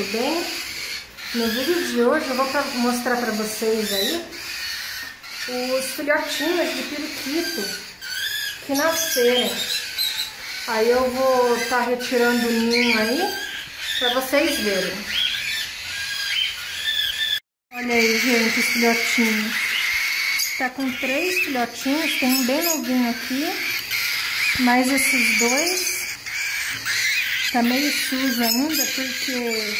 Tudo bem? No vídeo de hoje eu vou pra mostrar para vocês aí os filhotinhos de periquito que nascerem. Aí eu vou estar tá retirando o ninho aí para vocês verem. Olha aí, gente, os filhotinhos. Tá com três filhotinhos, tem um bem novinho aqui, mais esses dois Tá meio sujo ainda porque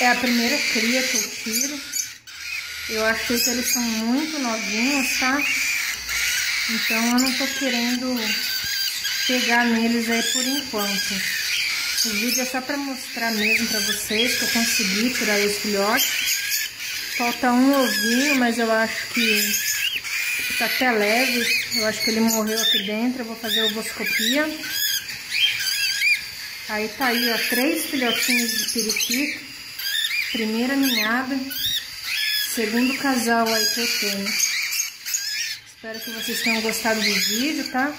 é a primeira cria que eu tiro. Eu achei que eles são muito novinhos, tá? Então eu não tô querendo pegar neles aí por enquanto. O vídeo é só pra mostrar mesmo pra vocês que eu consegui tirar esse filhote. Falta um ovinho, mas eu acho que tá até leve. Eu acho que ele morreu aqui dentro. Eu vou fazer ovoscopia. Aí tá aí, ó, três filhotinhos de periquito. Primeira ninhada. Segundo casal aí que eu tenho. Espero que vocês tenham gostado do vídeo, tá?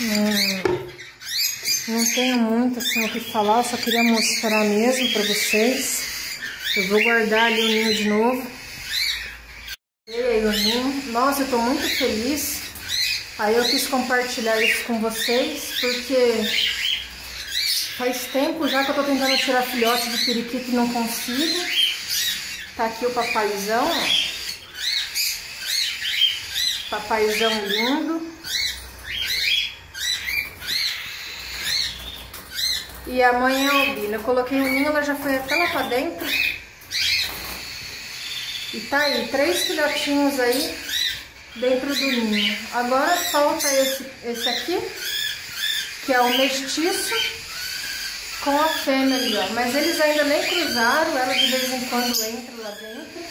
Hum, não tenho muito assim o que falar, só queria mostrar mesmo pra vocês. Eu vou guardar ali o ninho de novo. E aí o ninho. Nossa, eu tô muito feliz. Aí eu quis compartilhar isso com vocês, porque Faz tempo já que eu tô tentando tirar filhote de periquito e não consigo. Tá aqui o papaizão, ó. Papaizão lindo. E a mãe é albina. Eu coloquei o ninho, ela já foi até lá pra dentro. E tá aí, três filhotinhos aí dentro do ninho. Agora falta esse, esse aqui, que é o mestiço com a fêmea ali, ó. Mas eles ainda nem cruzaram, ela de vez em quando entra lá dentro.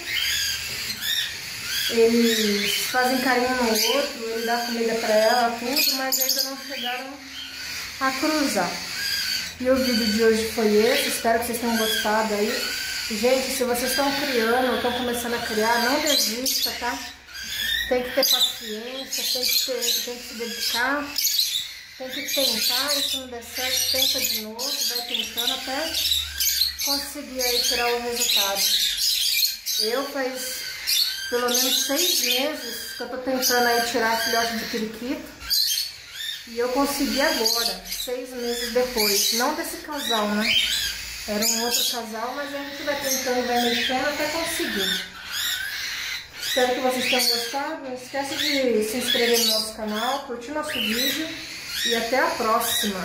Eles fazem carinho no outro, ele dá comida pra ela, tudo, mas ainda não chegaram a cruzar. E o vídeo de hoje foi esse, espero que vocês tenham gostado aí. Gente, se vocês estão criando ou estão começando a criar, não desista, tá? Tem que ter paciência, tem que, ter, tem que se dedicar. Tem que tentar, e se não der certo, tenta de novo, tentando até conseguir aí tirar o resultado. Eu faz pelo menos seis meses que eu tô tentando aí tirar filhote de periquito. E eu consegui agora, seis meses depois. Não desse casal, né? Era um outro casal, mas a gente vai tentando, vai mexendo até conseguir. Espero que vocês tenham gostado. Não esqueça de se inscrever no nosso canal, curtir nosso vídeo e até a próxima!